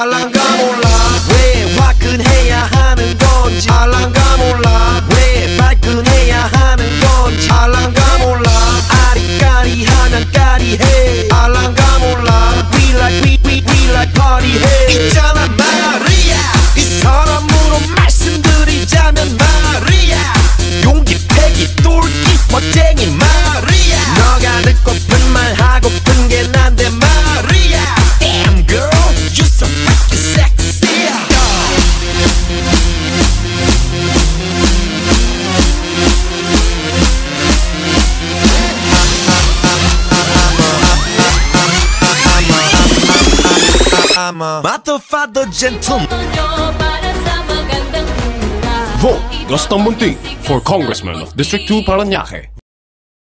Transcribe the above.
몰라. 왜 화끈해야 하는 건지. 알랑가 몰라. 왜 발끈해야 하는 건지. 알랑가 몰라. 아리까리하면 까리해. 알랑가 몰라. We like we we we like party 해. 있잖아 마리아. 이 사람으로 말씀드리자면 마리아. 용기 패기 똘끼 멋쟁이 마리아. 너가 듣고픈 말 하고픈 게난 kasama Matofado gentleman. Vote Gustong Munting for Congressman of District 2 Paranaque.